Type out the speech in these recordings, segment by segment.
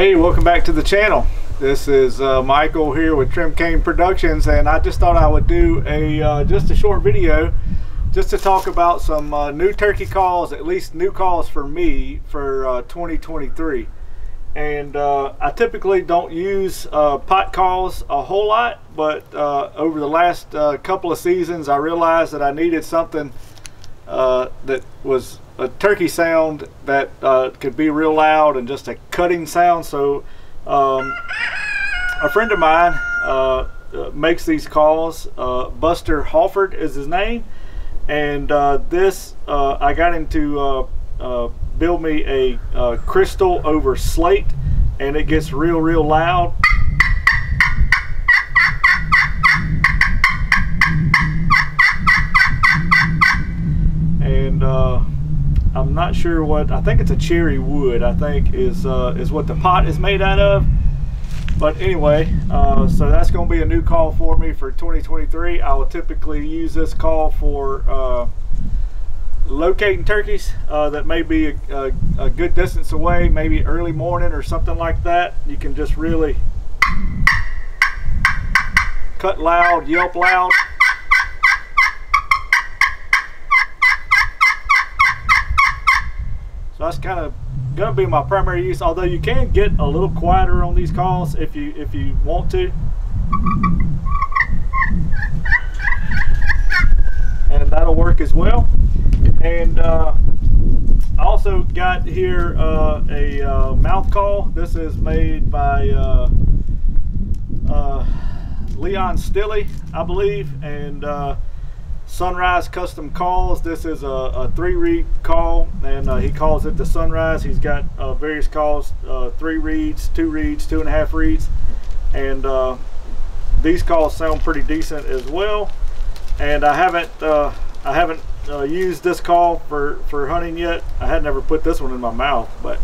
welcome back to the channel. This is uh, Michael here with Trim Cane Productions and I just thought I would do a uh, just a short video just to talk about some uh, new turkey calls, at least new calls for me for uh, 2023. And uh, I typically don't use uh, pot calls a whole lot, but over the last couple of seasons I realized that I needed something that was a turkey sound that uh, could be real loud and just a cutting sound. So um, a friend of mine uh, uh makes these calls. Uh, Buster Halford is his name. And uh, this, uh, I got him to build me a crystal over slate and it gets real, real loud. And I'm not sure what, I think it's a cherry wood, I think is, uh, is what the pot is made out of. But anyway, uh, so that's going to be a new call for me for 2023. I will typically use this call for uh, locating turkeys uh, that may be a, a, a good distance away, maybe early morning or something like that. You can just really cut loud, yelp loud. So that's kind of going to be my primary use, although you can get a little quieter on these calls if you if you want to. And that'll work as well. And uh, I also got here uh, a uh, mouth call. This is made by uh, uh, Leon Stilley, I believe, and uh, Sunrise Custom Calls. This is a, a three reed call and uh, he calls it the Sunrise. He's got uh, various calls, uh, three reeds, two reeds, two and a half reeds, And uh, these calls sound pretty decent as well. And I haven't uh, I haven't uh, used this call for, for hunting yet. I had never put this one in my mouth, but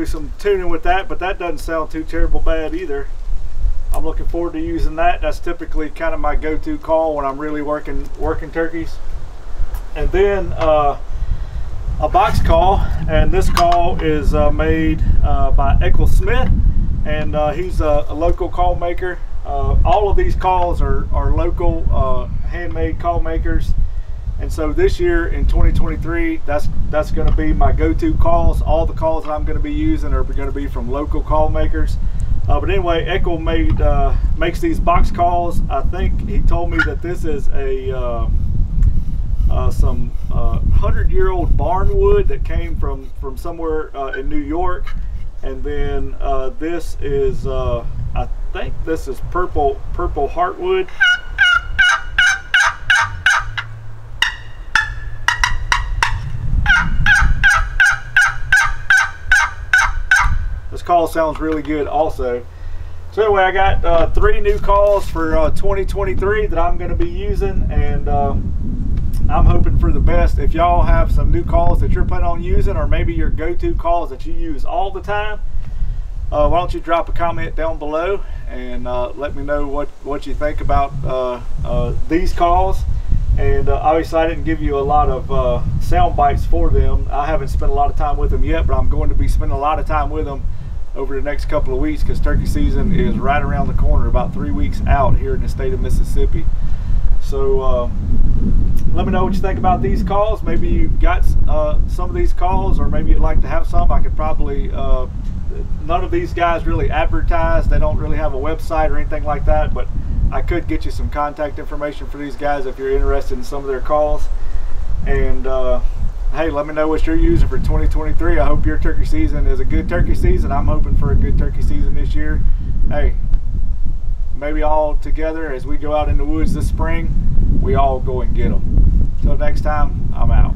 do some tuning with that, but that doesn't sound too terrible bad either. I'm looking forward to using that. That's typically kind of my go-to call when I'm really working working turkeys. And then uh, a box call, and this call is uh, made uh, by Eckel Smith, and uh, he's a, a, local call maker. Uh, all of these calls are, are local uh, handmade call makers. And so this year in 2023, that's that's going to be my go-to calls. All the calls I'm going to be using are going to be from local call makers. Uh, but anyway, Eckel made uh, makes these box calls. I think he told me that this is a uh, uh some uh, hundred-year-old barn wood that came from from somewhere uh, in New York, and then this is I think this is purple purple heartwood. Call sounds really good also. So anyway, I got uh, three new calls for uh, 2023 that I'm going to be using, and uh, I'm hoping for the best. If y'all have some new calls that you're planning on using, or maybe your go-to calls that you use all the time, uh, why don't you drop a comment down below and uh, let me know what, what you think about uh, these calls. And obviously I didn't give you a lot of sound bites for them. I haven't spent a lot of time with them yet, but I'm going to be spending a lot of time with them over the next couple of weeks because turkey season is right around the corner, about three weeks out here in the state of Mississippi. So uh, let me know what you think about these calls. Maybe you've got uh, some of these calls or maybe you'd like to have some. I could probably, uh, none of these guys really advertise. They don't really have a website or anything like that, but I could get you some contact information for these guys if you're interested in some of their calls. And uh, hey, let me know what you're using for 2023. I hope your turkey season is a good turkey season. I'm hoping for a good turkey season this year. Hey, maybe all together as we go out in the woods this spring, we all go and get them. Till next time, I'm out.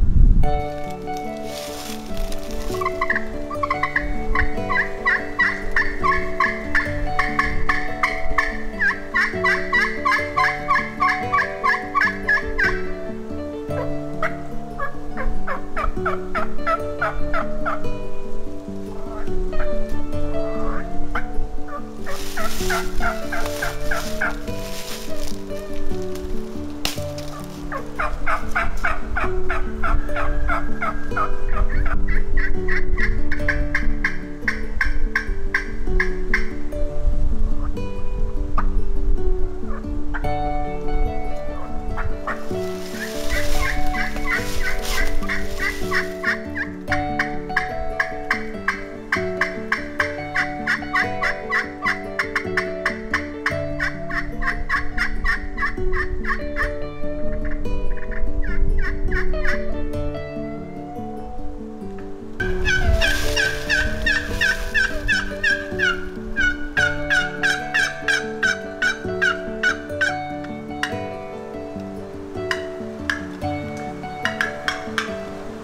Ha ha ha ha!